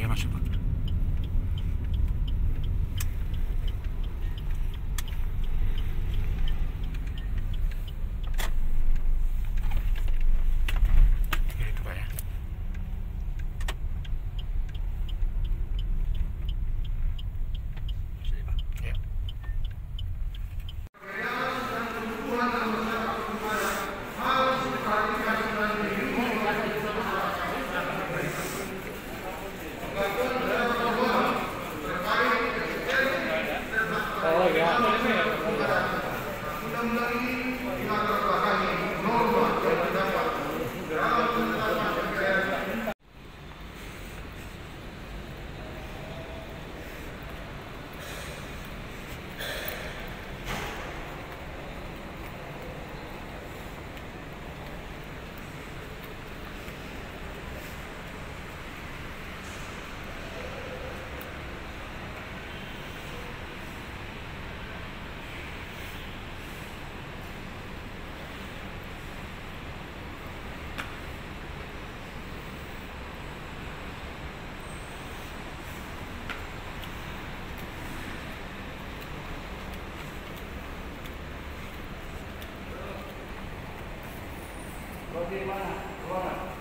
見えましたか。Ok, bác nào, bác nào.